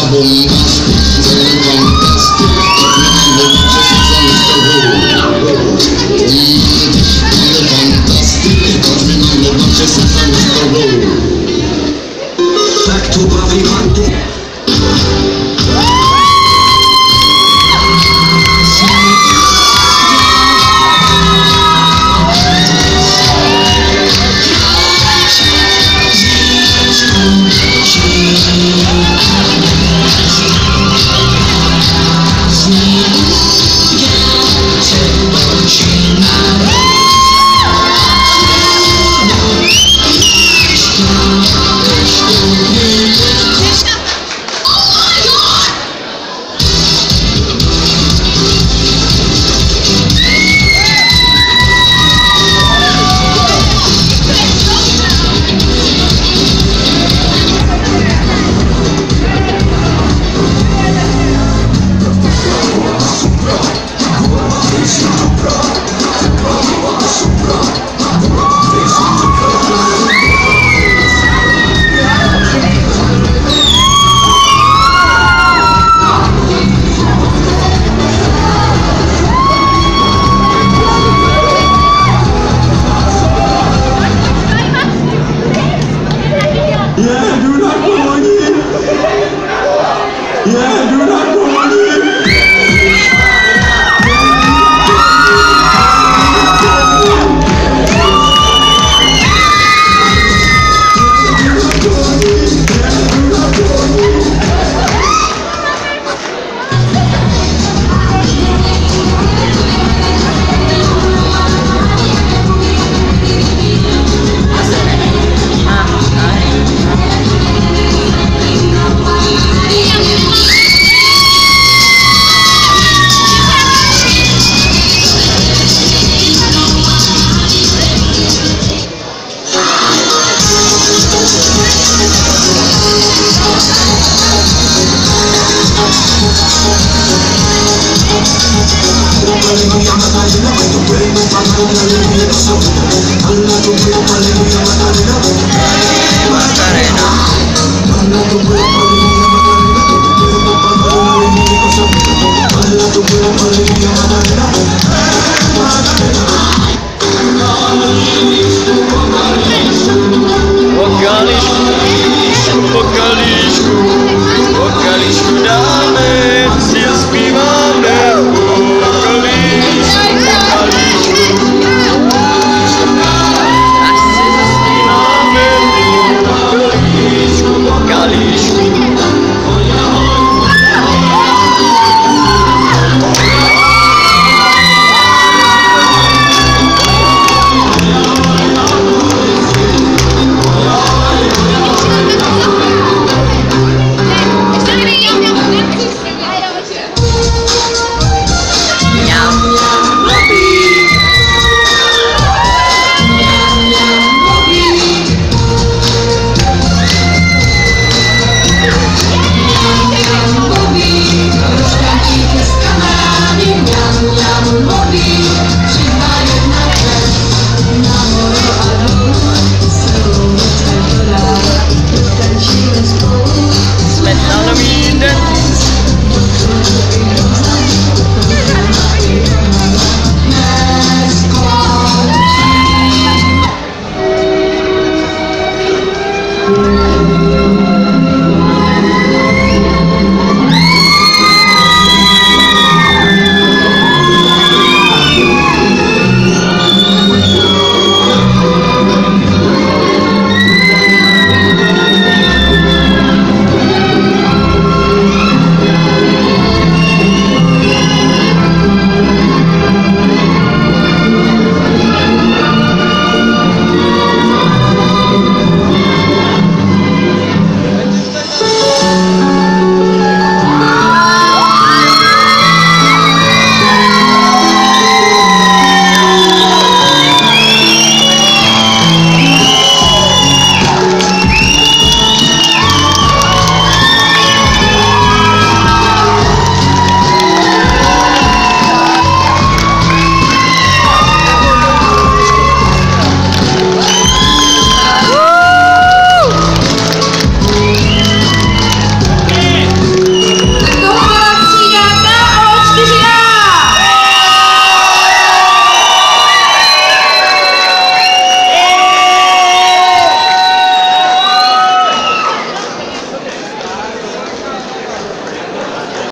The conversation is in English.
Called the Yeah, du not Macarena